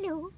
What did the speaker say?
流。